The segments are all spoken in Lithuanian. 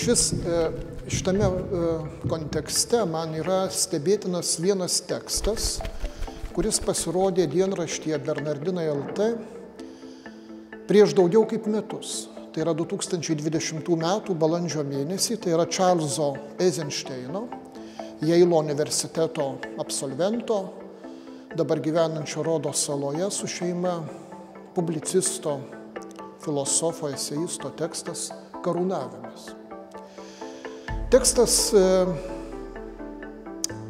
Šis, šitame kontekste man yra stebėtinas vienas tekstas, kuris pasirodė dienraštyje Bernardinai LT prieš daugiau kaip metus. Tai yra 2020 m. balandžio mėnesį, tai yra Čarlzo Eizensteino, Jeilo universiteto absolvento, dabar gyvenančio Rodo saloje su šeima, publicisto, filosofo, eseisto tekstas Karūnavimas. Tekstas e,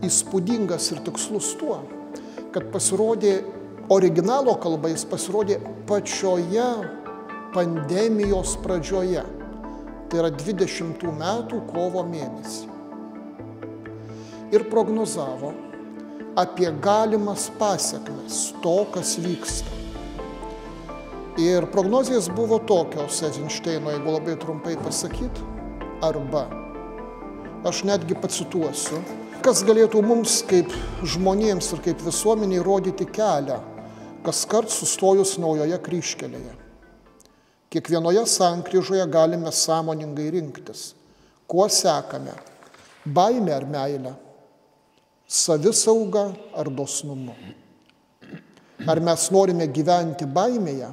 įspūdingas ir tikslus tuo, kad pasirodė, originalo kalba jis pasirodė pačioje pandemijos pradžioje. Tai yra 20 metų kovo mėnesį. Ir prognozavo apie galimas pasiekmes to, kas vyksta. Ir prognozijas buvo tokios Eizensteino, jeigu labai trumpai pasakyti, arba aš netgi pacituosiu, kas galėtų mums kaip žmonėms ir kaip visuomeniai rodyti kelią, kas kart sustojus naujoje kryškelėje. Kiekvienoje sankryžoje galime sąmoningai rinktis, kuo sekame - baime ar meilę, savisauga ar dosnumu. Ar mes norime gyventi baimėje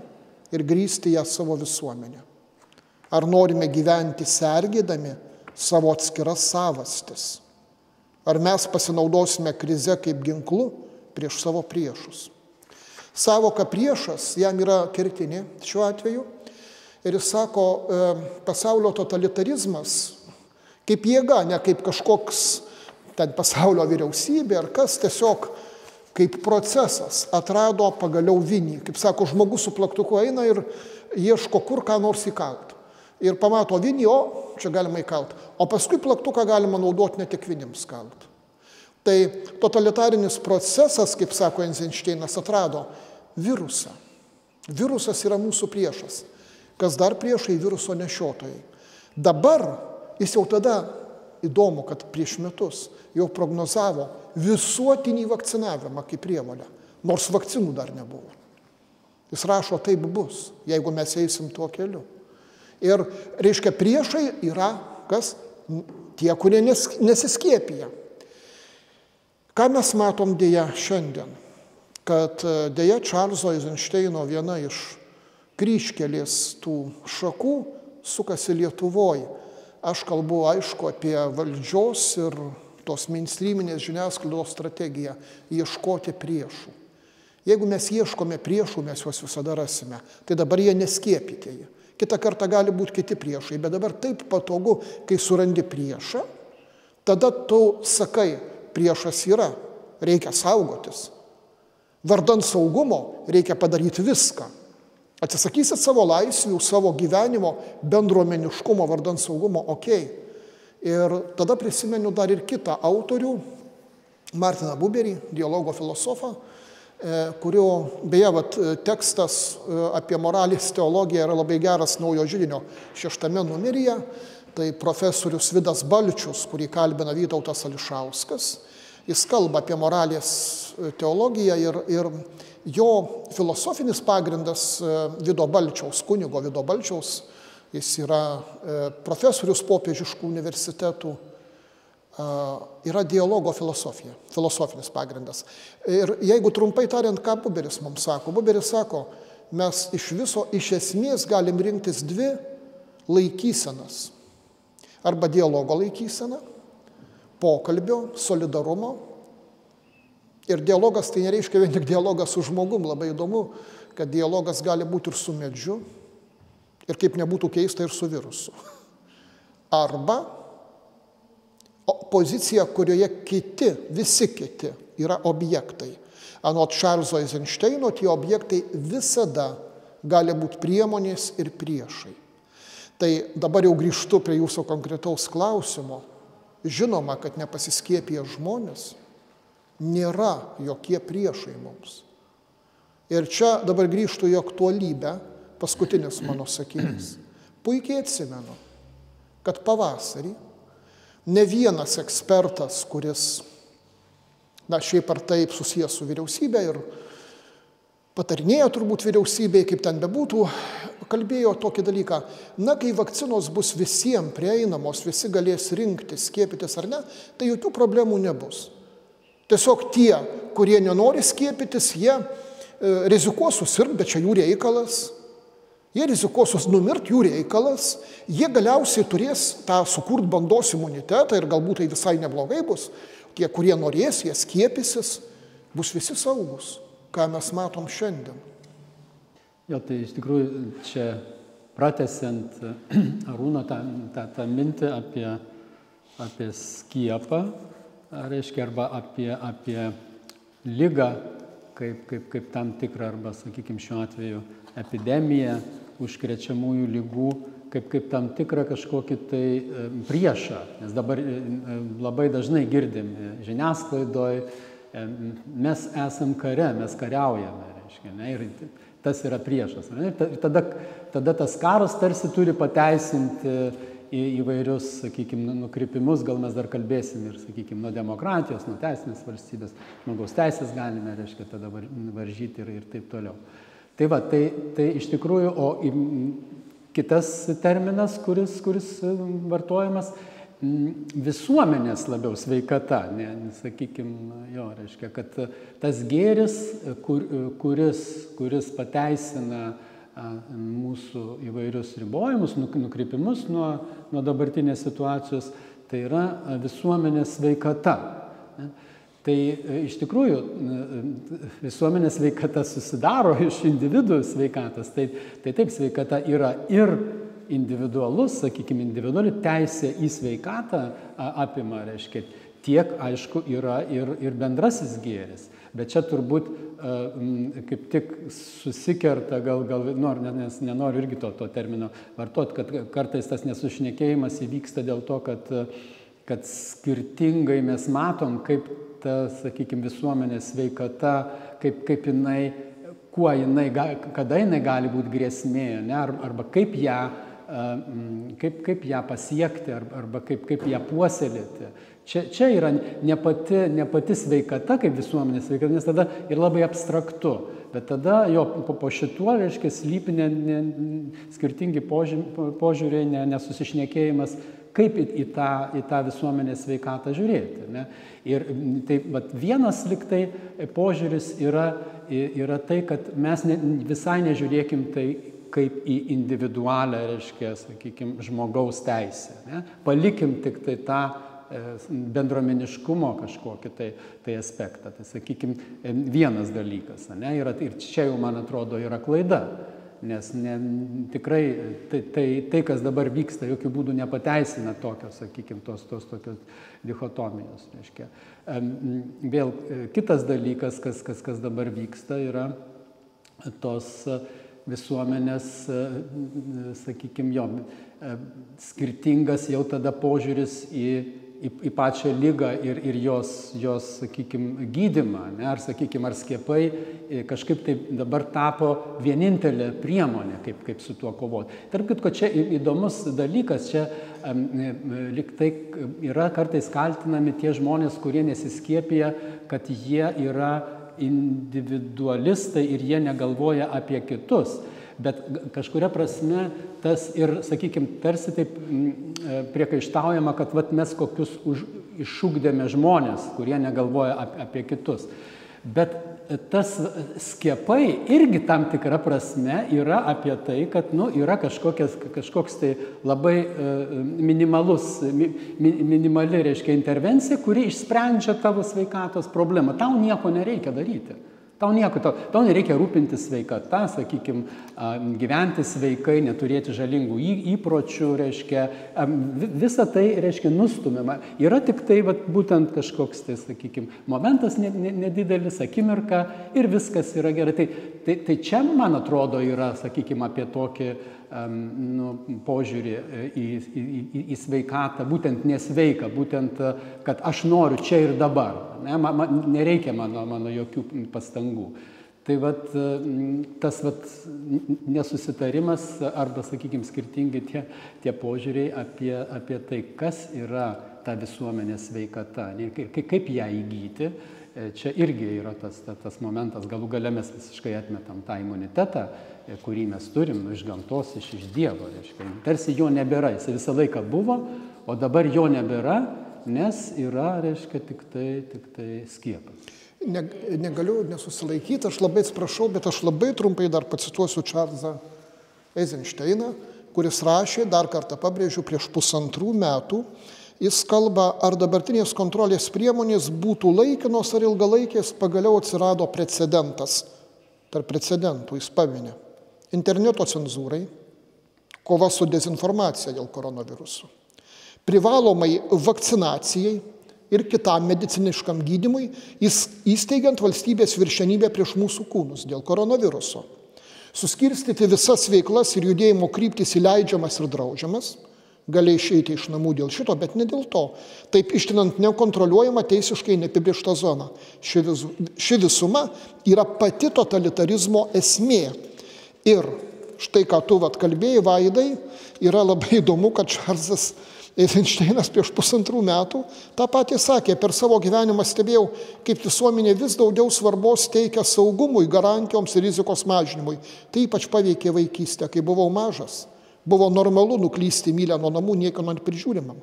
ir grįsti ją savo visuomenę? Ar norime gyventi sergėdami savo atskiras savastis? Ar mes pasinaudosime krize kaip ginklu prieš savo priešus? Savoka priešas jam yra kertinė šiuo atveju. Ir jis sako, e, pasaulio totalitarizmas kaip jėga, ne kaip kažkoks ten pasaulio vyriausybė ar kas, tiesiog kaip procesas atrado pagaliau vinį. Kaip sako, žmogus su plaktuku eina ir ieško kur ką nors įkalti ir pamato vinį, o čia galima įkalt. O paskui plaktuką galima naudoti ne tik vinims kalt. Tai totalitarinis procesas, kaip sako Eizenšteinas, atrado virusą. Virusas yra mūsų priešas. Kas dar priešai viruso nešiotojai. Dabar jis jau tada įdomu, kad prieš metus jau prognozavo visuotinį vakcinavimą kaip prievalę, nors vakcinų dar nebuvo. Jis rašo, taip bus, jeigu mes eisim tuo keliu. Ir, reiškia, priešai yra kas? Tie, kurie nes, nesiskiepija. Ką mes matom dėja šiandien? Kad e, dėja Čarlzo Eizensteino viena iš kryškelės tų šakų sukasi Lietuvoje. Aš kalbu aišku apie valdžios ir tos mainstreaminės žiniasklaidos strategiją - ieškoti priešų. Jeigu mes ieškome priešų, mes juos visada rasime. Tai dabar jie neskiepytieji. Kita kartą gali būti kiti priešai, bet dabar taip patogu, kai surandi priešą, tada tu sakai, priešas yra, reikia saugotis. Vardant saugumo reikia padaryti viską. Atsisakysit savo laisvių, savo gyvenimo, bendruomeniškumo vardant saugumo, ok. Ir tada prisimenu dar ir kitą autorių, Martiną Buberį, dialogo filosofą, kurio beje vat, e, tekstas e, apie moralės teologiją yra labai geras naujo žydinio šeštame numeryje. Tai profesorius Vidas Balčius, kurį kalbina Vytautas Ališauskas. Jis kalba apie moralės teologiją ir, ir jo filosofinis pagrindas Vido Balčiaus, kunigo Vido Balčiaus, jis yra profesorius popiežiškų universitetų yra dialogo filosofija, filosofinis pagrindas. Ir jeigu trumpai tariant, ką Buberis mums sako, Buberis sako, mes iš viso, iš esmės galim rinktis dvi laikysenas. Arba dialogo laikysena, pokalbio, solidarumo. Ir dialogas tai nereiškia vien tik dialogas su žmogum, labai įdomu, kad dialogas gali būti ir su medžiu, ir kaip nebūtų keista, ir su virusu. Arba pozicija, kurioje kiti, visi kiti yra objektai. Anot Čarlzo Eizensteino tie objektai visada gali būti priemonės ir priešai. Tai dabar jau grįžtu prie jūsų konkretaus klausimo. Žinoma, kad nepasiskėpė žmonės nėra jokie priešai mums. Ir čia dabar grįžtų į aktualybę, paskutinis mano sakinys. Puikiai atsimenu, kad pavasarį ne vienas ekspertas, kuris, na, šiaip ar taip susijęs su vyriausybė ir patarinėja turbūt vyriausybėje, kaip ten bebūtų, kalbėjo tokį dalyką, na, kai vakcinos bus visiems prieinamos, visi galės rinktis, skiepytis ar ne, tai jokių problemų nebus. Tiesiog tie, kurie nenori skiepytis, jie e, rizikuos susirgti, bet čia jų reikalas. Jie rizikuos numirti, jų reikalas. Jie galiausiai turės tą sukurt bandos imunitetą ir galbūt tai visai neblogai bus. Tie, kurie norės, jie skiepysis, bus visi saugus, ką mes matom šiandien. Jo, tai iš tikrųjų čia pratesiant Arūno tą, tą, tą mintį apie, apie skiepą, reiškia, arba apie, apie lygą kaip, kaip, kaip tam tikrą, arba, sakykime, šiuo atveju epidemiją užkrečiamųjų lygų, kaip, kaip tam tikrą kažkokį tai priešą. Nes dabar labai dažnai girdim žiniasklaidoje, mes esam kare, mes kariaujame, reiškia, ne, ir tas yra priešas. Ir tada, tada tas karas tarsi turi pateisinti į įvairius, sakykime, nukrypimus, gal mes dar kalbėsim ir, sakykime, nuo demokratijos, nuo teisinės valstybės, žmogaus teisės galime, reiškia, tada varžyti ir, ir taip toliau. Tai va, tai, tai iš tikrųjų, o kitas terminas, kuris, kuris vartojamas, visuomenės labiau sveikata, ne, sakykime, jo, reiškia, kad tas gėris, kur, kuris, kuris pateisina mūsų įvairius ribojimus, nukrypimus nuo, nuo dabartinės situacijos, tai yra visuomenės sveikata. Tai e, iš tikrųjų visuomenės sveikata susidaro iš individų sveikatas. Tai, tai taip sveikata yra ir individualus, sakykime, individuali teisė į sveikatą apima, reiškia, tiek aišku yra ir, ir bendrasis gėris. Bet čia turbūt kaip tik susikerta, gal, gal nor, nes nenoriu irgi to, to termino vartot, kad kartais tas nesušnekėjimas įvyksta dėl to, kad, kad skirtingai mes matom, kaip ta, sakykime, visuomenės sveikata, kaip, kaip jinai, kuo jinai, kada jinai gali būti grėsmė, ne, arba kaip ją kaip, kaip ją pasiekti arba kaip, kaip ją puoselėti. Čia, čia yra ne pati, ne pati sveikata kaip visuomenės sveikata, nes tada ir labai abstraktu. Bet tada jo po, po šituo, reiškia, slypi ne, ne, skirtingi požiūriai, ne, nesusišnekėjimas, kaip į, į, tą, į tą visuomenės sveikatą žiūrėti. Ne? Ir tai vat, vienas liktai požiūris yra, yra tai, kad mes ne, visai nežiūrėkim tai kaip į individualią, reiškia, sakykime, žmogaus teisę. Ne? Palikim tik tai tą e, bendromeniškumo kažkokį tai, tai aspektą. Tai, sakykime, vienas dalykas. Ne? Ir, ir čia jau, man atrodo, yra klaida. Nes ne, tikrai tai, tai, tai, kas dabar vyksta, jokių būdų nepateisina tokios, sakykime, tos, tos tokios dichotomijos. Reiškia. Vėl e, kitas dalykas, kas, kas, kas dabar vyksta, yra tos visuomenės, e, sakykime, jo, e, skirtingas jau tada požiūris į, į, į pačią lygą ir, ir jos, jos sakykime, gydimą. Ne? Ar, sakykime, ar skiepai e, kažkaip tai dabar tapo vienintelė priemonė, kaip, kaip su tuo kovoti. Tarp kitko, čia įdomus dalykas, čia liktai yra kartais kaltinami tie žmonės, kurie nesiskiepija, kad jie yra individualistai ir jie negalvoja apie kitus. Bet kažkuria prasme tas ir, sakykime, tarsi taip e, priekaištaujama, kad vat, mes kokius už, iššūkdėme žmonės, kurie negalvoja apie, apie kitus. Bet tas skiepai irgi tam tikra prasme yra apie tai, kad nu, yra kažkoks tai labai minimalus, mi, minimali, reiškia, intervencija, kuri išsprendžia tavo sveikatos problemą. Tau nieko nereikia daryti. Tau nieko, tau, tau nereikia rūpintis sveikata, sakykime, gyventi sveikai, neturėti žalingų įpročių, reiškia, visa tai, reiškia, nustumiama. Yra tik tai, vat, būtent kažkoks, tai, sakykime, momentas nedidelis, akimirka ir viskas yra gerai. Tai, tai, tai čia, man atrodo, yra, sakykime, apie tokį nu, požiūrį e, į, į, į, į sveikatą, būtent nesveiką, būtent, kad aš noriu čia ir dabar. Ne, man, man, nereikia mano, mano jokių pastangų. Tai vat, e, tas vat, nesusitarimas arba, sakykime, skirtingi tie, tie požiūriai apie, apie tai, kas yra ta visuomenės sveikata ir kaip ją įgyti, e, čia irgi yra tas, tas, tas momentas, galų gale mes visiškai atmetam tą imunitetą, e, kurį mes turim nu, iš gamtos, iš, iš Dievo. Reiškia. Tarsi jo nebėra, jis visą laiką buvo, o dabar jo nebėra, nes yra, reiškia, tik tai, tik tai skiepas. Ne, negaliu nesusilaikyti, aš labai atsiprašau, bet aš labai trumpai dar pacituosiu Čarlzą Eizenšteiną, kuris rašė, dar kartą pabrėžiu, prieš pusantrų metų, jis kalba, ar dabartinės kontrolės priemonės būtų laikinos ar ilgalaikės, pagaliau atsirado precedentas. Tarp precedentų jis paminė interneto cenzūrai, kova su dezinformacija dėl koronavirusų, privalomai vakcinacijai ir kitam mediciniškam gydimui, įsteigiant valstybės viršenybę prieš mūsų kūnus dėl koronaviruso. Suskirstyti visas veiklas ir judėjimo kryptis įleidžiamas ir draudžiamas, gali išeiti iš namų dėl šito, bet ne dėl to. Taip ištinant nekontroliuojama teisiškai neapibriešta zona. Ši, vis, ši visuma yra pati totalitarizmo esmė. Ir štai ką tu vat kalbėjai, Vaidai, yra labai įdomu, kad Čarzas Eizenšteinas prieš pusantrų metų tą patį sakė, per savo gyvenimą stebėjau, kaip visuomenė vis daugiau svarbos teikia saugumui, garantijoms ir rizikos mažinimui. Tai ypač paveikė vaikystę, kai buvau mažas. Buvo normalu nuklysti mylę nuo namų, niekieno neprižiūrimam.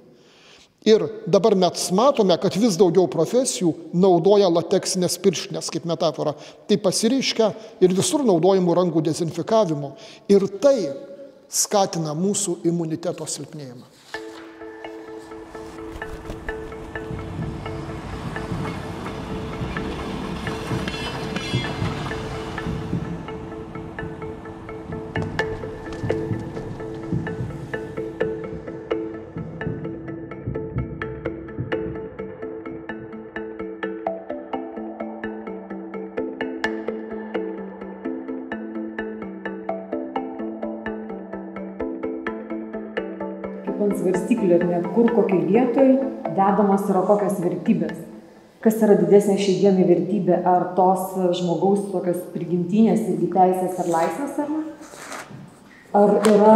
Ir dabar mes matome, kad vis daugiau profesijų naudoja lateksinės pirštinės kaip metafora. Tai pasireiškia ir visur naudojimų rankų dezinfikavimo. Ir tai skatina mūsų imuniteto silpnėjimą. Ne, kur kokiai vietoj dedamos yra kokios vertybės. Kas yra didesnė šiai dienai vertybė, ar tos žmogaus tokios prigimtinės irgi teisės ar laisvės ar ne? Ar yra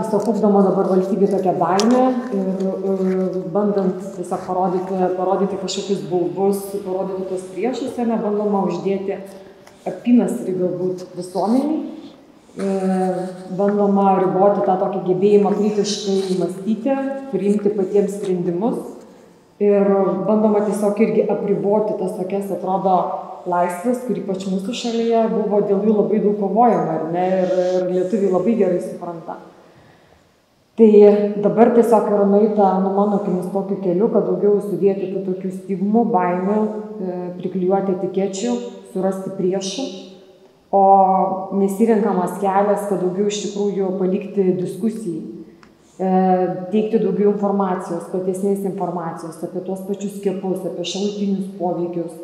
tiesiog ugdoma dabar valstybė tokia baime ir, ir bandant tiesiog parodyti, parodyti kažkokius baubus, parodyti tos priešus, ar ne, bandoma uždėti apynasrį galbūt visuomeniai bandoma riboti tą tokį gebėjimą kritiškai mąstyti, priimti patiems sprendimus ir bandoma tiesiog irgi apriboti tas tokias, atrodo, laisvės, kur ypač mūsų šalyje buvo dėl jų labai daug kovojama, ar ne, ir, ir lietuviai labai gerai supranta. Tai dabar tiesiog yra nueita, nu mano akimis, tokiu keliu, kad daugiau sudėti tų tokių stigmų, baimių, e, priklijuoti etikečių, surasti priešų o nesirenkamas kelias, kad daugiau iš tikrųjų palikti diskusijai, teikti daugiau informacijos, platesnės informacijos apie tuos pačius skiepus, apie šalutinius poveikius,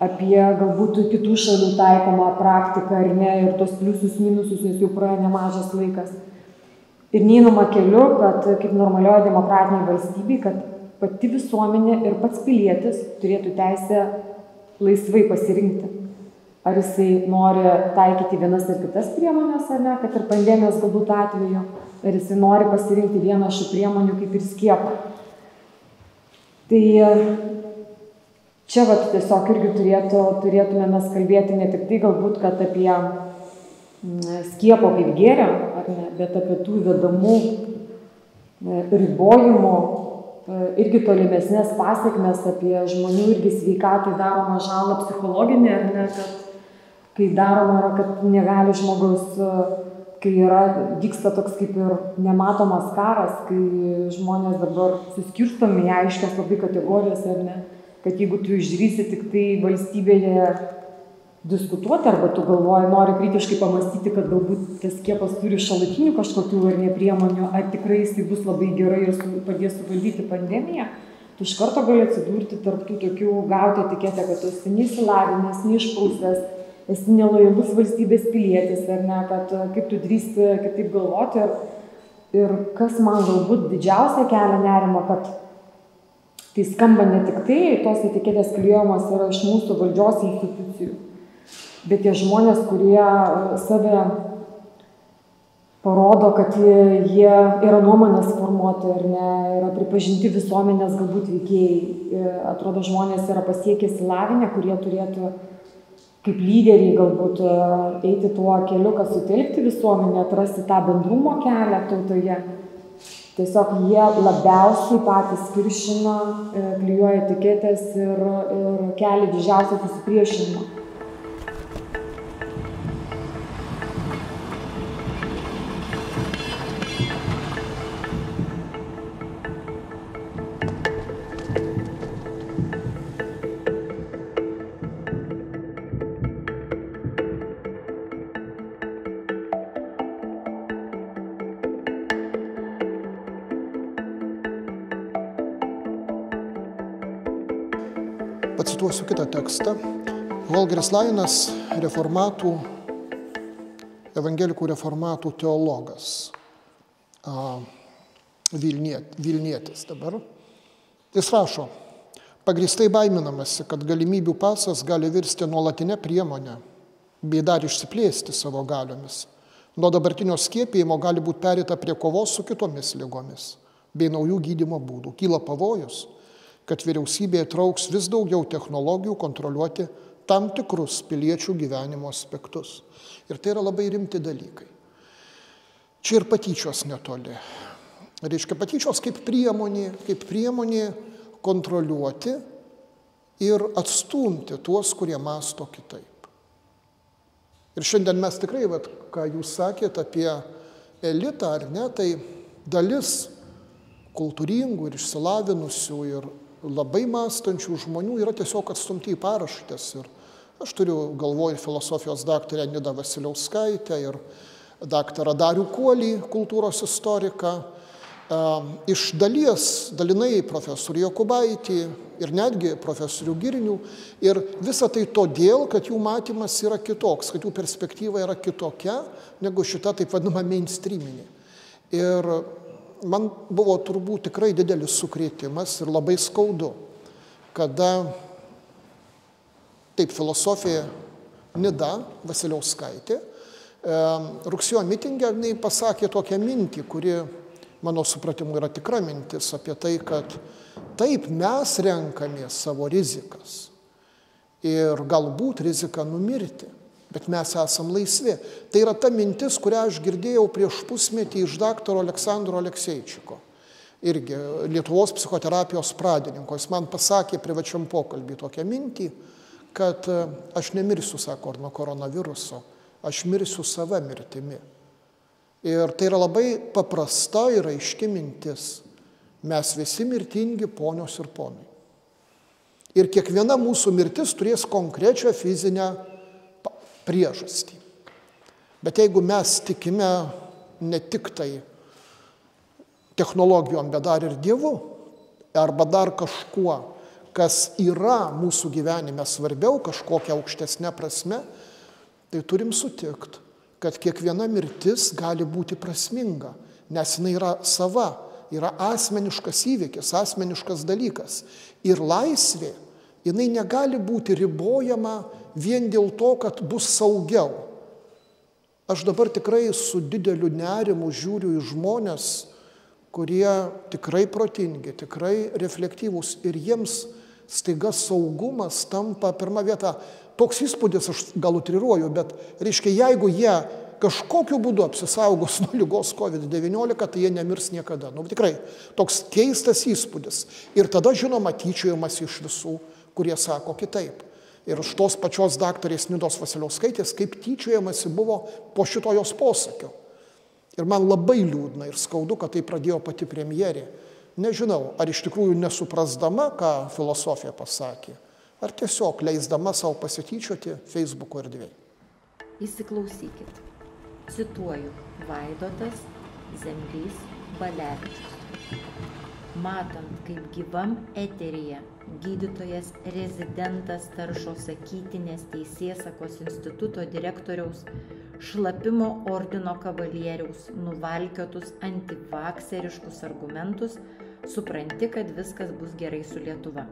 apie galbūt kitų šalių taikomą praktiką ar ne, ir tos pliusus, minususus, nes jau praėjo nemažas laikas. Ir neįnuma keliu, kad kaip normalioje demokratinėje valstybėje, kad pati visuomenė ir pats pilietis turėtų teisę laisvai pasirinkti ar jisai nori taikyti vienas ar kitas priemonės, ar ne, kad ir pandemijos galbūt atveju, ar jisai nori pasirinkti vieną šių priemonių kaip ir skiepą. Tai čia vat, tiesiog irgi turėtų, turėtume mes kalbėti ne tik tai galbūt, kad apie mm, skiepo kaip gėrio, ne, bet apie tų vedamų e, ribojimų e, irgi tolimesnės pasiekmes apie žmonių irgi sveikatai daromą žalą psichologinę, ar ne, kad kai daroma yra, kad negali žmogus, kai yra, vyksta toks kaip ir nematomas karas, kai žmonės dabar suskirstomi į aiškias labai kategorijas ar ne, kad jeigu tu išdrysi tik tai valstybėje diskutuoti arba tu galvoji, nori kritiškai pamastyti, kad galbūt tas skiepas turi šalutinių kažkokių ar ne priemonių, ar tikrai jisai bus labai gerai ir su, padės suvaldyti pandemiją, tu iš karto gali atsidurti tarptų tokių, gauti etiketę, kad tu esi neįsilavinęs, neišprūsęs, esi nelojalus valstybės pilietis, ar ne, kad e, kaip tu drįsti kitaip galvoti. Ir, ir kas man galbūt didžiausia kelia nerimo, kad tai skamba ne tik tai, tos etiketės klijuojamos yra iš mūsų valdžios institucijų, bet tie žmonės, kurie e, save parodo, kad jie yra nuomonės formuotojai ar ne, yra pripažinti visuomenės galbūt veikėjai. Atrodo, žmonės yra pasiekę įsilavinę, kurie turėtų kaip lyderiai galbūt eiti tuo keliu, kad sutelkti visuomenę, atrasti tą bendrumo kelią tautoje. Tiesiog jie labiausiai patys kiršina, e, klijuoja etiketės ir, ir kelia didžiausią susipriešinimą. Pacituosiu kitą tekstą. Holgeris Lainas, reformatų, evangelikų reformatų teologas, Vilniet, Vilnietis dabar. Jis rašo, pagristai baiminamasi, kad galimybių pasas gali virsti nuolatinę priemonę, bei dar išsiplėsti savo galiomis. Nuo dabartinio skiepijimo gali būti perita prie kovos su kitomis lygomis bei naujų gydimo būdų. Kyla pavojus, kad vyriausybė trauks vis daugiau technologijų kontroliuoti tam tikrus piliečių gyvenimo aspektus. Ir tai yra labai rimti dalykai. Čia ir patyčios netoli. Reiškia, patyčios kaip priemonė, kaip priemonė kontroliuoti ir atstumti tuos, kurie masto kitaip. Ir šiandien mes tikrai, vat, ką jūs sakėte apie elitą ar ne, tai dalis kultūringų ir išsilavinusių ir labai mąstančių žmonių yra tiesiog atstumti į paraštės. Ir aš turiu galvoje filosofijos daktarę Nidą Vasiliauskaitę ir daktarą Darių Kuolį, kultūros istoriką. Iš dalies, dalinai profesorių Jokubaitį ir netgi profesorių Girinių. Ir visa tai todėl, kad jų matymas yra kitoks, kad jų perspektyva yra kitokia negu šita taip vadinama mainstreaminė. Ir man buvo turbūt tikrai didelis sukrėtimas ir labai skaudu, kada taip filosofija Nida Vasiliauskaitė rugsėjo mitingė jinai pasakė tokią mintį, kuri mano supratimu yra tikra mintis apie tai, kad taip mes renkamės savo rizikas ir galbūt riziką numirti bet mes esam laisvi. Tai yra ta mintis, kurią aš girdėjau prieš pusmetį iš daktaro Aleksandro Alekseičiko. Irgi Lietuvos psichoterapijos pradininko. Jis man pasakė privačiam pokalbį tokią mintį, kad e, aš nemirsiu, sako, nuo koronaviruso, aš mirsiu save mirtimi. Ir tai yra labai paprasta ir aiški mintis. Mes visi mirtingi ponios ir ponai. Ir kiekviena mūsų mirtis turės konkrečią fizinę priežastį. Bet jeigu mes tikime ne tik tai technologijom, bet dar ir Dievu, arba dar kažkuo, kas yra mūsų gyvenime svarbiau, kažkokia aukštesnė prasme, tai turim sutikti, kad kiekviena mirtis gali būti prasminga, nes jinai yra sava, yra asmeniškas įvykis, asmeniškas dalykas. Ir laisvė, jinai negali būti ribojama vien dėl to, kad bus saugiau. Aš dabar tikrai su dideliu nerimu žiūriu į žmonės, kurie tikrai protingi, tikrai reflektyvūs ir jiems staiga saugumas tampa pirmą vietą. Toks įspūdis, aš gal utriruoju, bet reiškia, jeigu jie kažkokiu būdu apsisaugos nuo lygos COVID-19, tai jie nemirs niekada. Nu, tikrai toks keistas įspūdis. Ir tada, žinoma, tyčiojamas iš visų, kurie sako kitaip ir iš tos pačios daktarės Nidos Vasiliauskaitės, kaip tyčiojamasi buvo po šito jos posakio. Ir man labai liūdna ir skaudu, kad tai pradėjo pati premjerė. Nežinau, ar iš tikrųjų nesuprasdama, ką filosofija pasakė, ar tiesiog leisdama savo pasityčioti Facebook'o erdvėje. Įsiklausykit. Cituoju Vaidotas Zemlys Balevičius. Matant, kaip gyvam eteryje gydytojas rezidentas taršo sakytinės teisėsakos instituto direktoriaus šlapimo ordino kavalieriaus nuvalkiotus antivakseriškus argumentus, supranti, kad viskas bus gerai su Lietuva.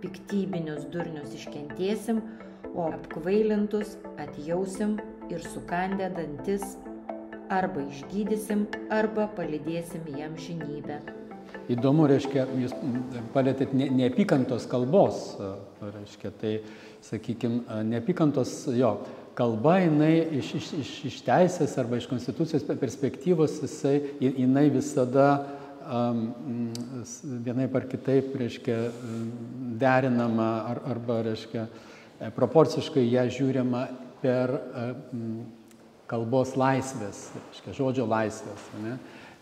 Piktybinius durnius iškentėsim, o apkvailintus atjausim ir sukandę dantis arba išgydysim, arba palidėsim jam žinybę. Įdomu, reiškia, jūs palėtėt ne, neapykantos kalbos, reiškia, tai, sakykime, neapykantos, jo, kalba, jinai iš, iš, iš, iš teisės arba iš konstitucijos perspektyvos, jisai, jinai visada um, vienaip ar kitaip, reiškia, derinama ar, arba, reiškia, proporciškai ją žiūrima per um, kalbos laisvės, reiškia, žodžio laisvės. Ne?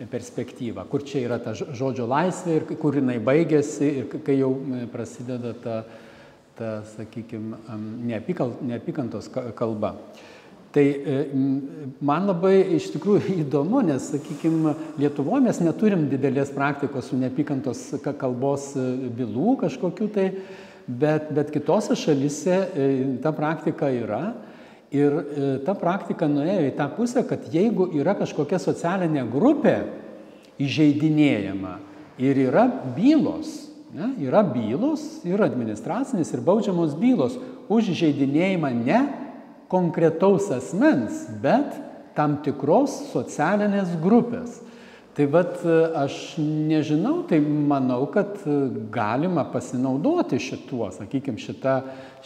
Perspektyvą, kur čia yra ta žodžio laisvė ir kur jinai baigėsi ir kai jau prasideda ta, ta sakykime, neapykantos kalba. Tai e, man labai iš tikrųjų įdomu, nes, sakykime, Lietuvoje mes neturim didelės praktikos su neapykantos kalbos e, bylų kažkokiu tai, bet, bet kitose šalise e, ta praktika yra. Ir e, ta praktika nuėjo į tą pusę, kad jeigu yra kažkokia socialinė grupė įžeidinėjama ir yra bylos, ne, yra bylos, ir administracinės, ir baudžiamos bylos už įžeidinėjimą ne konkretaus asmens, bet tam tikros socialinės grupės. Tai vad aš nežinau, tai manau, kad galima pasinaudoti šituo, sakykime, šitą,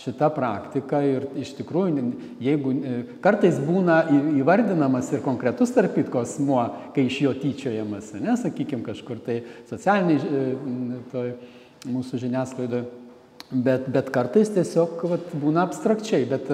šitą praktiką ir iš tikrųjų, jeigu kartais būna įvardinamas ir konkretus tarp kitko asmuo, kai iš jo tyčiojamas, nesakykime, kažkur tai socialiniai toj mūsų žiniasklaidoje, bet, bet kartais tiesiog vat, būna abstrakčiai, bet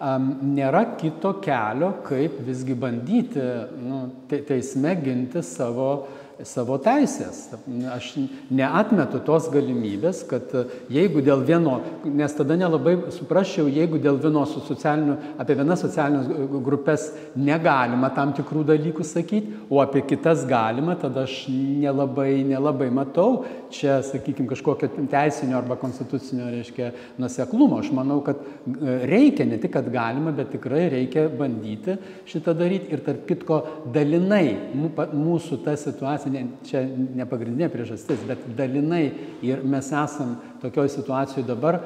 nėra kito kelio, kaip visgi bandyti nu, teisme ginti savo savo teisės. Aš neatmetu tos galimybės, kad jeigu dėl vieno, nes tada nelabai suprasčiau, jeigu dėl vienos socialinių, apie vienas socialinės grupės negalima tam tikrų dalykų sakyti, o apie kitas galima, tada aš nelabai, nelabai matau čia, sakykime, kažkokio teisinio arba konstitucinio, reiškia, nuseklumo. Aš manau, kad e, reikia, ne tik, kad galima, bet tikrai reikia bandyti šitą daryti ir tarp kitko dalinai mūsų ta situacija, ne, čia ne pagrindinė priežastis, bet dalinai ir mes esam tokioj situacijoje dabar,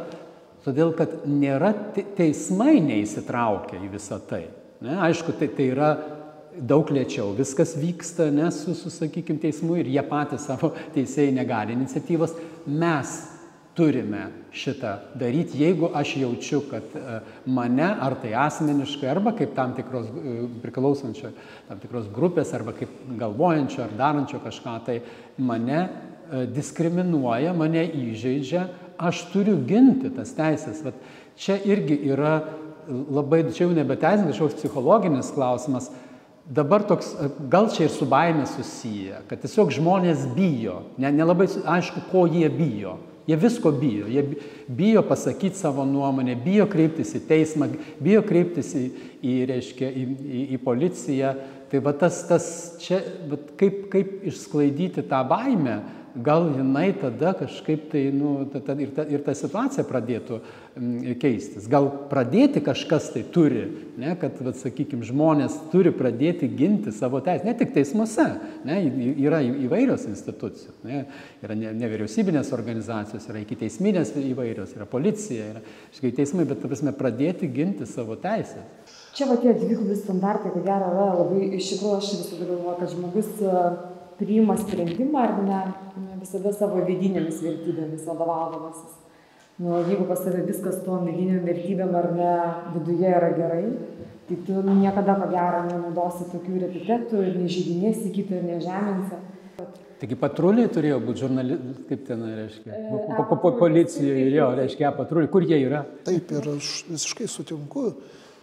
todėl kad nėra teismai neįsitraukia į visą tai. Ne? Aišku, tai, tai yra daug lėčiau, viskas vyksta, nes su, su sakykime, teismu ir jie patys savo teisėjai negali iniciatyvos. Mes turime šitą daryti, jeigu aš jaučiu, kad e, mane ar tai asmeniškai, arba kaip tam tikros e, priklausančio, tam tikros grupės, arba kaip galvojančio ar darančio kažką, tai mane e, diskriminuoja, mane įžeidžia, aš turiu ginti tas teisės. Vat čia irgi yra labai, čia jau nebeteisinis kažkoks psichologinis klausimas, dabar toks, gal čia ir su baime susiję, kad tiesiog žmonės bijo, nelabai ne, ne aišku, ko jie bijo. Jie visko bijo. Jie bijo pasakyti savo nuomonę, bijo kreiptis į teismą, bijo kreiptis į, į, reiškia, į, į, į policiją. Tai va tas, tas čia, kaip, kaip išsklaidyti tą baimę, gal jinai tada kažkaip tai, nu, ta, ta, ir, ta, ir ta situacija pradėtų keistis. Gal pradėti kažkas tai turi, ne, kad, vat, sakykime, žmonės turi pradėti ginti savo teisę, ne tik teismuose, ne, yra įvairios institucijos, ne, yra nevyriausybinės organizacijos, yra iki teisminės įvairios, yra policija, yra škai teismai, bet, prasme, pradėti ginti savo teisę. Čia va tie dvigubi standartai, ko gero, yra labai, iš tikrųjų aš visada galvoju, kad žmogus priima sprendimą ar ne, visada savo vidinėmis vertybėmis vadovaudamasis. Nu, jeigu pas tave viskas tuo vidiniam vertybėm ar ne viduje yra gerai, tai tu niekada ko gero nenaudosi tokių epitetų ir nežydinėsi kito ir nežeminsi. Taigi patruliai turėjo būti žurnalistai, kaip ten reiškia, po, po, po policijoje, jo, reiškia, patruliai, kur jie yra? Taip, ir aš visiškai sutinku,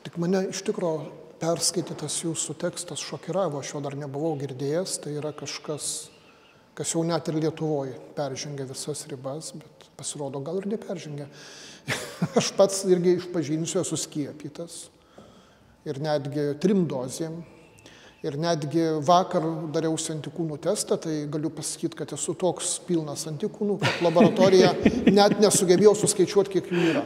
tik mane iš tikrųjų perskaitytas jūsų tekstas šokiravo, aš jo dar nebuvau girdėjęs, tai yra kažkas, kas jau net ir Lietuvoje peržengia visas ribas, bet pasirodo gal ir neperžengia. aš pats irgi išpažinsiu, esu skiepytas ir netgi trim dozėm Ir netgi vakar dariausi antikūnų testą, tai galiu pasakyti, kad esu toks pilnas antikūnų, kad laboratorija net nesugebėjau suskaičiuoti, kiek jų yra.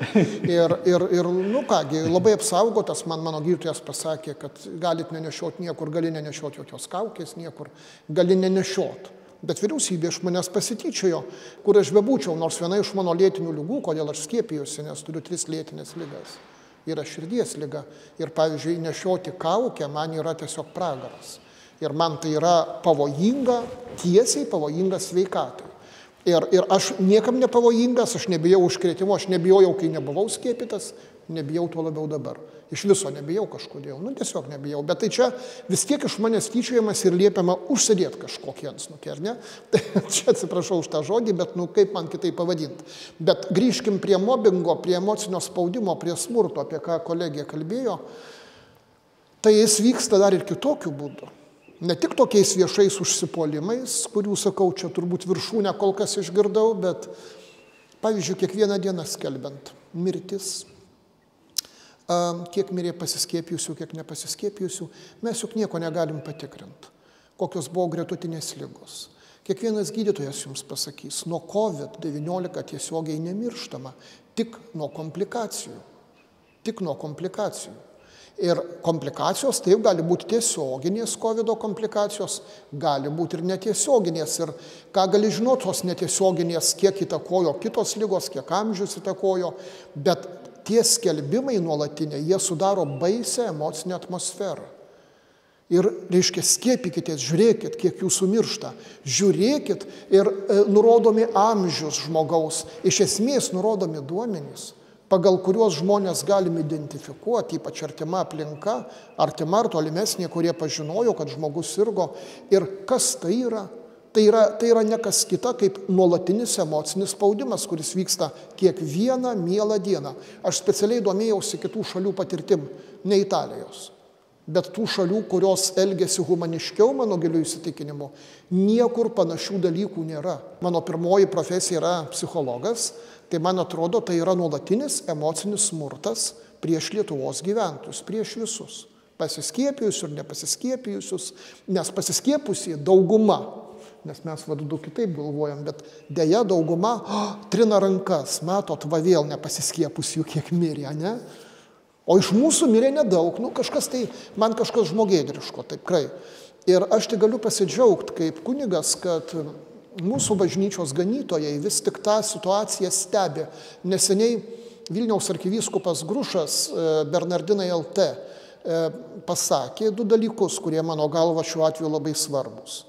Ir, ir, ir nu kągi, labai apsaugotas, man mano gydytojas pasakė, kad galit nenešioti niekur, gali nenešioti jokios kaukės, niekur, gali nenešioti. Bet vyriausybė iš manęs pasityčiojo, kur aš bebūčiau, nors viena iš mano lėtinių lygų, kodėl aš skiepijuosi, nes turiu tris lėtinės lygas. Yra širdies lyga. Ir pavyzdžiui, nešioti kaukę man yra tiesiog pragaras. Ir man tai yra pavojinga, tiesiai pavojinga sveikatai. Ir, ir aš niekam nepavojingas, aš nebijau užkrėtimo, aš nebijojau, kai nebuvau skiepytas, nebijau tuo labiau dabar. Iš viso nebijau kažkodėl, nu tiesiog nebijau. Bet tai čia vis tiek iš manęs tyčiojamas ir liepiama užsidėti kažkokį ansnukį, ar ne? Tai čia atsiprašau už tą žodį, bet nu kaip man kitai pavadinti. Bet grįžkim prie mobbingo, prie emocinio spaudimo, prie smurto, apie ką kolegija kalbėjo. Tai jis vyksta dar ir kitokiu būdu. Ne tik tokiais viešais užsipolimais, kurių, sakau, čia turbūt viršūnę kol kas išgirdau, bet, pavyzdžiui, kiekvieną dieną skelbiant mirtis, kiek mirė pasiskėpijusių, kiek nepasiskėpijusių, mes juk nieko negalim patikrinti, kokios buvo gretutinės lygos. Kiekvienas gydytojas jums pasakys, nuo COVID-19 tiesiogiai nemirštama, tik nuo komplikacijų. Tik nuo komplikacijų. Ir komplikacijos taip gali būti tiesioginės COVID komplikacijos, gali būti ir netiesioginės. Ir ką gali žinoti tos netiesioginės, kiek įtakojo kitos lygos, kiek amžius įtakojo, bet tie skelbimai nuolatiniai, jie sudaro baisę emocinę atmosferą. Ir, reiškia, skiepykitės, žiūrėkit, kiek jūsų miršta. Žiūrėkit ir e, nurodomi amžius žmogaus, iš esmės nurodomi duomenys pagal kuriuos žmonės galim identifikuoti, ypač artima aplinka, artima ar tolimesnė, kurie pažinojo, kad žmogus sirgo. Ir kas tai yra? Tai yra, tai yra ne kas kita kaip nuolatinis emocinis spaudimas, kuris vyksta kiekvieną mielą dieną. Aš specialiai domėjausi kitų šalių patirtim, ne Italijos, bet tų šalių, kurios elgesi humaniškiau, mano giliu įsitikinimu, niekur panašių dalykų nėra. Mano pirmoji profesija yra psichologas, Tai man atrodo, tai yra nuolatinis emocinis smurtas prieš Lietuvos gyventojus, prieš visus. Pasiskiepijusius ir nepasiskiepijusius, nes pasiskiepusi dauguma, nes mes vadu kitaip galvojam, bet dėja dauguma oh, trina rankas, matot, va vėl nepasiskiepusių kiek mirė, ne? O iš mūsų mirė nedaug, nu kažkas tai, man kažkas žmogėdriško, tikrai. Ir aš tai galiu pasidžiaugti kaip kunigas, kad mūsų bažnyčios ganytojai vis tik tą situaciją stebi. Neseniai Vilniaus arkivyskupas Grušas e, Bernardinai LT e, pasakė du dalykus, kurie mano galva šiuo atveju labai svarbus.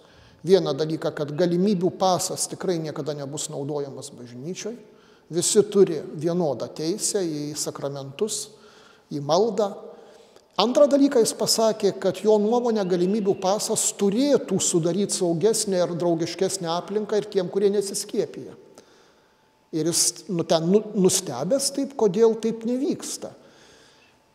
Vieną dalyką, kad galimybių pasas tikrai niekada nebus naudojamas bažnyčioj. Visi turi vienodą teisę į sakramentus, į maldą, Antrą dalyką jis pasakė, kad jo nuomonė galimybių pasas turėtų sudaryti saugesnę ir draugiškesnę aplinką ir tiem, kurie nesiskiepija. Ir jis nu, ten nu, nustebęs taip, kodėl taip nevyksta.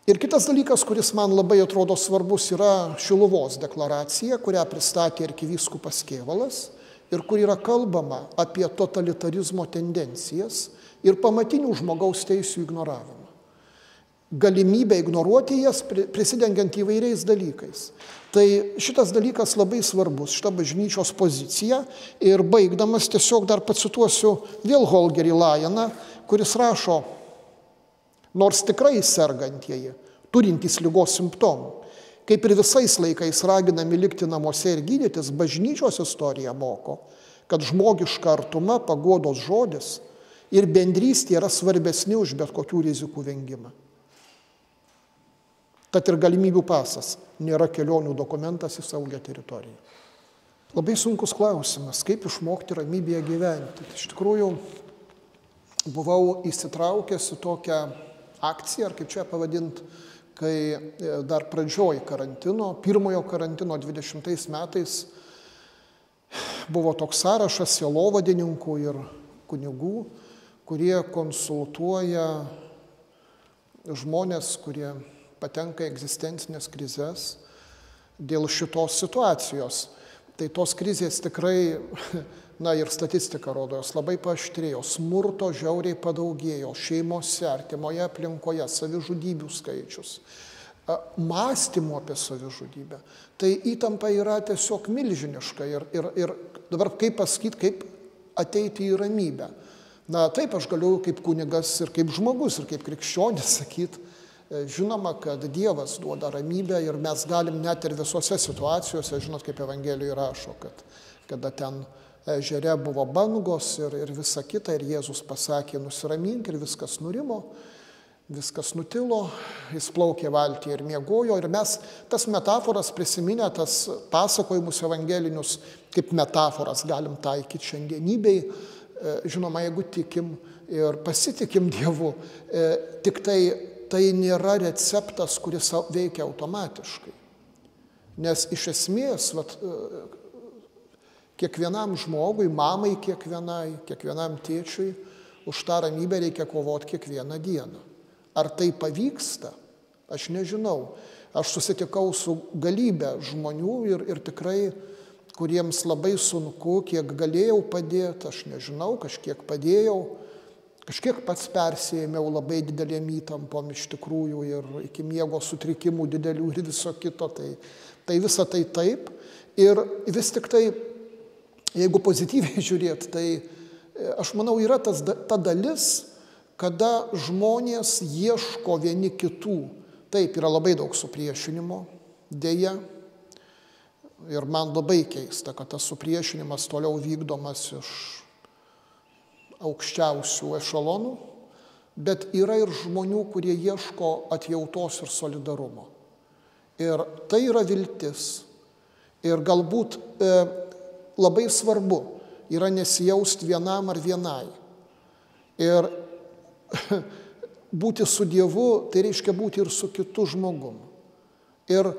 Ir kitas dalykas, kuris man labai atrodo svarbus, yra Šiluvos deklaracija, kurią pristatė arkivyskupas Kievalas ir kur yra kalbama apie totalitarizmo tendencijas ir pamatinių žmogaus teisų ignoravimą galimybę ignoruoti jas, prisidengiant įvairiais dalykais. Tai šitas dalykas labai svarbus, šita bažnyčios pozicija. Ir baigdamas tiesiog dar pacituosiu vėl Holgerį Lajaną, kuris rašo, nors tikrai sergantieji, turintys lygos simptomų, kaip ir visais laikais raginami likti namuose ir gydytis, bažnyčios istorija moko, kad žmogiška artuma, pagodos žodis ir bendrystė yra svarbesni už bet kokių rizikų vengimą. Tad ir galimybių pasas nėra kelionių dokumentas į saugią teritoriją. Labai sunkus klausimas, kaip išmokti ramybėje gyventi. Iš tikrųjų, buvau įsitraukęs į tokią akciją, ar kaip čia pavadinti, kai e, dar pradžioj karantino, pirmojo karantino 20 metais buvo toks sąrašas sielovadininkų ir kunigų, kurie konsultuoja žmonės, kurie patenka į egzistencinės krizės dėl šitos situacijos. Tai tos krizės tikrai, na ir statistika rodo, jos labai paaštrėjo, smurto žiauriai padaugėjo šeimose, artimoje aplinkoje, savižudybių skaičius, mąstymo apie savižudybę. Tai įtampa yra tiesiog milžiniška ir, ir, ir dabar kaip pasakyti, kaip ateiti į ramybę. Na taip aš galiu kaip kunigas ir kaip žmogus ir kaip krikščionis sakyti, žinoma, kad Dievas duoda ramybę ir mes galim net ir visose situacijose, žinot, kaip Evangelijoje rašo, kad kada ten ežere buvo bangos ir, ir visa kita, ir Jėzus pasakė, nusiramink ir viskas nurimo. Viskas nutilo, jis plaukė valtį ir miegojo. Ir mes tas metaforas prisiminę, tas pasakojimus evangelinius kaip metaforas galim taikyti šiandienybei. E, žinoma, jeigu tikim ir pasitikim Dievu, e, tik tai tai nėra receptas, kuris veikia automatiškai. Nes iš esmės, vat, e, kiekvienam žmogui, mamai kiekvienai, kiekvienam tėčiui, už tą ramybę reikia kovoti kiekvieną dieną. Ar tai pavyksta, aš nežinau. Aš susitikau su galybė žmonių ir, ir tikrai, kuriems labai sunku, kiek galėjau padėti, aš nežinau, kažkiek padėjau, kažkiek pats persėmiau labai didelėm įtampom iš tikrųjų ir iki miego sutrikimų didelių ir viso kito. Tai, tai visa tai taip. Ir vis tik tai, jeigu pozityviai žiūrėt, tai e, aš manau yra tas, ta dalis, kada žmonės ieško vieni kitų. Taip, yra labai daug supriešinimo, dėja. Ir man labai keista, kad tas supriešinimas toliau vykdomas iš aukščiausių ešalonų, bet yra ir žmonių, kurie ieško atjautos ir solidarumo. Ir tai yra viltis. Ir galbūt e, labai svarbu yra nesijausti vienam ar vienai. Ir būti su Dievu, tai reiškia būti ir su kitu žmogum. Ir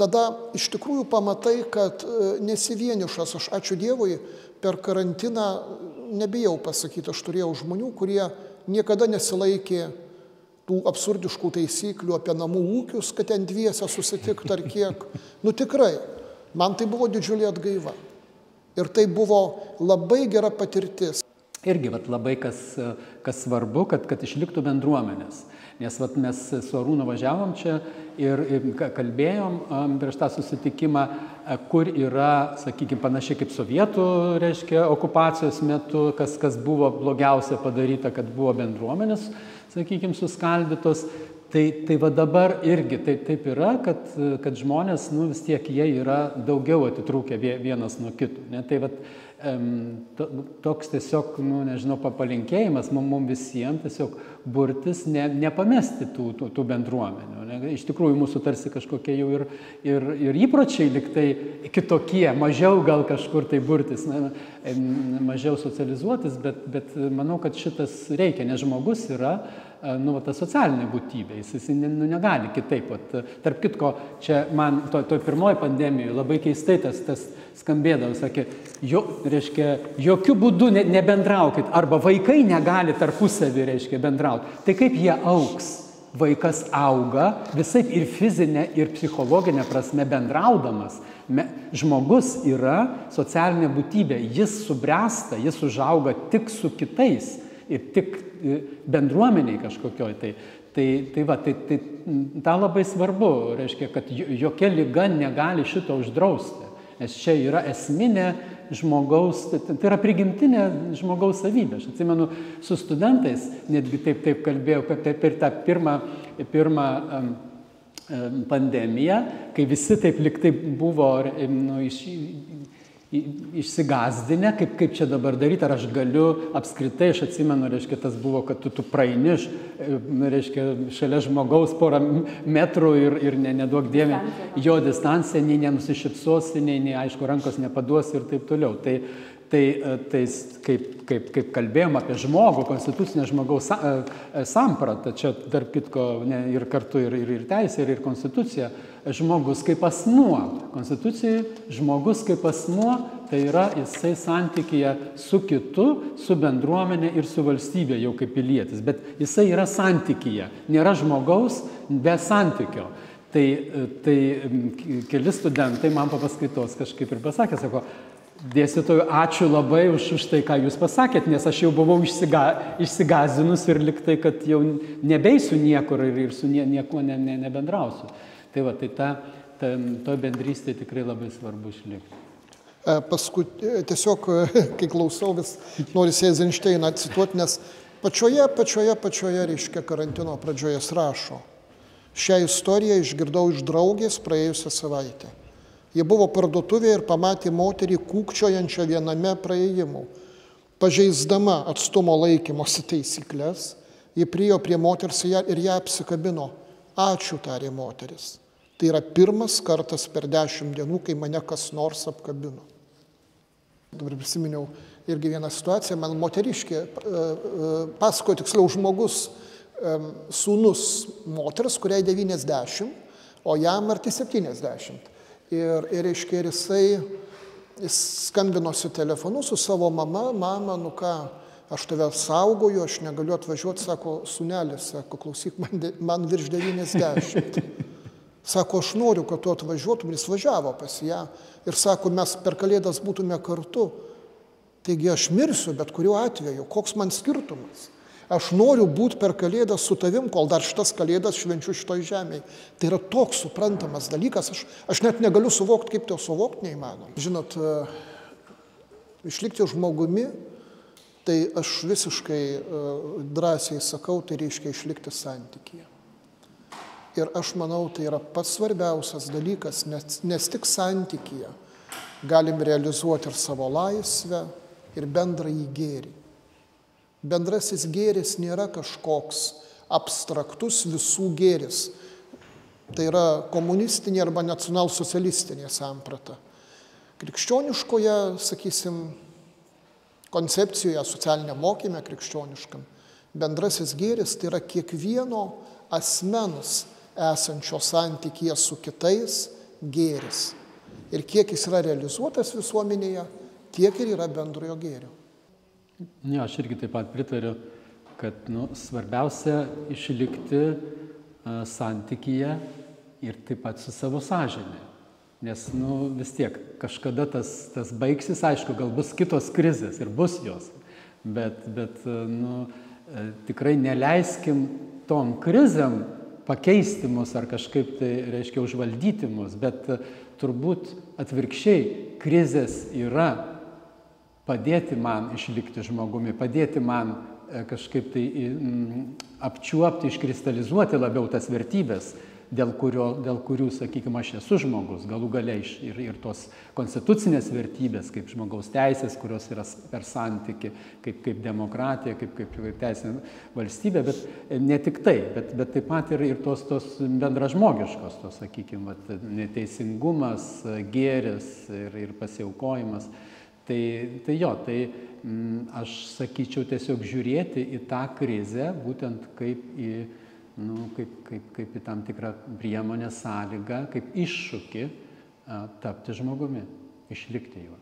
tada iš tikrųjų pamatai, kad e, nesi vienišas, aš ačiū Dievui, per karantiną, nebijau pasakyti, aš turėjau žmonių, kurie niekada nesilaikė tų absurdiškų taisyklių apie namų ūkius, kad ten dviese susitikti ar kiek. Nu tikrai, man tai buvo didžiulė atgaiva. Ir tai buvo labai gera patirtis irgi vat, labai kas, kas svarbu, kad, kad išliktų bendruomenės. Nes vat, mes su Arūnu važiavom čia ir, ir kalbėjom um, prieš tą susitikimą, kur yra, sakykime, panašiai kaip sovietų, reiškia, okupacijos metu, kas, kas buvo blogiausia padaryta, kad buvo bendruomenės, sakykime, suskaldytos. Tai, tai va dabar irgi taip, taip yra, kad, kad žmonės, nu vis tiek jie yra daugiau atitrūkę vienas nuo kitų. Ne? Tai va, toks tiesiog, nu, nežinau, palinkėjimas mums mum visiems tiesiog burtis, ne, nepamesti tų, tų, tų bendruomenių. Ne? Iš tikrųjų, mūsų tarsi kažkokie jau ir, ir, ir įpročiai liktai kitokie, mažiau gal kažkur tai burtis, na, mažiau socializuotis, bet, bet manau, kad šitas reikia, nes žmogus yra nu, ta socialinė būtybė, jis, jis nu, negali kitaip. Vat, tarp kitko, čia man to, to pirmoji pandemijoje labai keistai tas, tas skambėdavo, sakė, jo, reiškia, jokių būdų ne, nebendraukit, arba vaikai negali tarpusavį, reiškia, bendrauti. Tai kaip jie auks? Vaikas auga visai ir fizinė, ir psichologinė prasme bendraudamas. Me, žmogus yra socialinė būtybė, jis subręsta, jis užauga tik su kitais ir tik e, bendruomeniai kažkokioj. Tai, tai, tai, va, tai, tai tą labai svarbu, reiškia, kad jokia lyga negali šito uždrausti. Nes čia yra esminė žmogaus, tai, tai yra prigimtinė žmogaus savybė. Aš atsimenu, su studentais netgi taip, taip kalbėjau, kad per tą pirmą, pirmą pandemiją, kai visi taip liktai buvo nu, iš, išsigazdinę, kaip, kaip čia dabar daryti, ar aš galiu apskritai, aš atsimenu, reiškia, tas buvo, kad tu, tu praeini, e, reiškia, šalia žmogaus porą metrų ir, ir ne, neduok dievė jo distanciją, nei nenusišypsosi, nei, nei, aišku, rankos nepaduosi ir taip toliau. Tai, Tai, e, tai kaip, kaip, kaip kalbėjom apie žmogų, konstitucinę žmogaus e, sampratą, čia tarp kitko ne, ir kartu ir, ir, ir teisė, ir, ir konstitucija, žmogus kaip asmuo. Konstitucijai žmogus kaip asmuo tai yra jisai santykyje su kitu, su bendruomenė ir su valstybė jau kaip pilietis, bet jisai yra santykyje, nėra žmogaus be santykio. Tai, e, tai keli studentai man po paskaitos kažkaip ir pasakė, sako, Dėstytojų, ačiū labai už, už tai, ką jūs pasakėt, nes aš jau buvau išsiga, išsigazinus ir liktai, kad jau nebeisiu niekur ir, ir su nie, niekuo ne, ne, nebendrausiu. Tai va, tai ta, ta, to bendrystė tikrai labai svarbu išlikti. E, paskui e, tiesiog, e, kai klausau, vis noriu Eizenšteiną cituoti, nes pačioje, pačioje, pačioje, reiškia, karantino pradžioje jis rašo. Šią istoriją išgirdau iš draugės praėjusią savaitę. Jie buvo parduotuvėje ir pamatė moterį kūkčiojančią viename praėjimu. Pažeisdama atstumo laikymosi taisyklės, Ji priejo prie moters ir ją apsikabino. Ačiū, tarė moteris. Tai yra pirmas kartas per dešimt dienų, kai mane kas nors apkabino. Dabar prisiminiau irgi vieną situaciją, man moteriškė e, e, pasakojo tiksliau žmogus, sūnus moters, kuriai 90, o jam arti 70. Ir, ir, reiškia, ir jisai jis skambinosi telefonu su savo mama, mama, nu ką, aš tave saugoju, aš negaliu atvažiuoti, sako, sunelis, sako, klausyk, man, man virš 90. Sako, aš noriu, kad tu atvažiuotum, jis važiavo pas ją ir sako, mes per kalėdas būtume kartu. Taigi aš mirsiu, bet kuriuo atveju, koks man skirtumas. Aš noriu būti per kalėdą su tavim, kol dar šitas kalėdas švenčiu šitoj žemėje. Tai yra toks suprantamas dalykas, aš, aš net negaliu suvokti, kaip to suvokti neįmanoma. Žinot, e, išlikti žmogumi, tai aš visiškai e, drąsiai sakau, tai reiškia išlikti santykyje. Ir aš manau, tai yra pats svarbiausias dalykas, nes, nes tik santykyje galim realizuoti ir savo laisvę, ir bendrąjį gėrį. Bendrasis gėris nėra kažkoks abstraktus visų gėris. Tai yra komunistinė arba nacionalsocialistinė samprata. Krikščioniškoje, sakysim, koncepcijoje, socialinė mokymė krikščioniškam, bendrasis gėris tai yra kiekvieno asmens esančio santykėje su kitais gėris. Ir kiek jis yra realizuotas visuomenėje, tiek ir yra bendrojo gėrio. Ne, aš irgi taip pat pritariu, kad nu, svarbiausia išlikti uh, santykyje ir taip pat su savo sąžinė. Nes nu, vis tiek kažkada tas, tas baigsis, aišku, gal bus kitos krizės ir bus jos, bet, bet nu, tikrai neleiskim tom krizėm pakeisti mus ar kažkaip tai, reiškia, užvaldyti mus, bet turbūt atvirkščiai krizės yra padėti man išlikti žmogumi, padėti man e, kažkaip tai mm, apčiuopti, iškristalizuoti labiau tas vertybės, dėl, kurio, dėl kurių, sakykime, aš esu žmogus, galų galiai ir, ir tos konstitucinės vertybės, kaip žmogaus teisės, kurios yra per santyki, kaip, kaip demokratija, kaip, kaip teisinė valstybė, bet e, ne tik tai, bet, bet taip pat ir, ir tos, tos bendražmogiškos, tos, sakykime, neteisingumas, gėris ir, ir pasiaukojimas. Tai, tai jo, tai m, mm, aš sakyčiau tiesiog žiūrėti į tą krizę būtent kaip į, nu, kaip, kaip, kaip į tam tikrą priemonę, sąlygą, kaip iššūkį a, tapti žmogumi, išlikti juo.